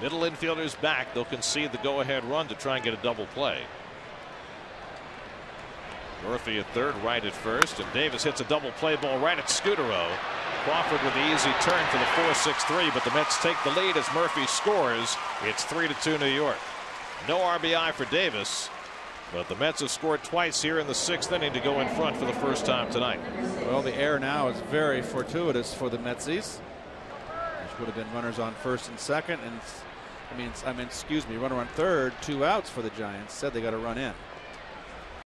Middle infielders back. They'll concede the go ahead run to try and get a double play. Murphy at third, Wright at first, and Davis hits a double play ball right at Scutaro. Crawford with the easy turn for the 4-6-3, but the Mets take the lead as Murphy scores. It's 3-2 New York. No RBI for Davis, but the Mets have scored twice here in the sixth inning to go in front for the first time tonight. Well, the air now is very fortuitous for the Metsies. Would have been runners on first and second, and I mean, I mean, excuse me, runner on third, two outs for the Giants. Said they got to run in.